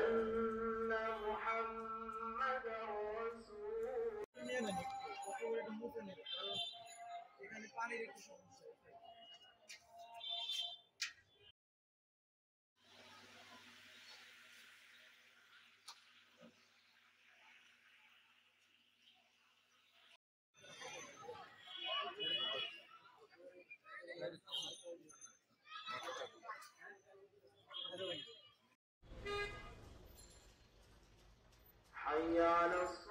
وأن محمد رسول এখানে পানির একটু সমস্যা Thank you. على الصراط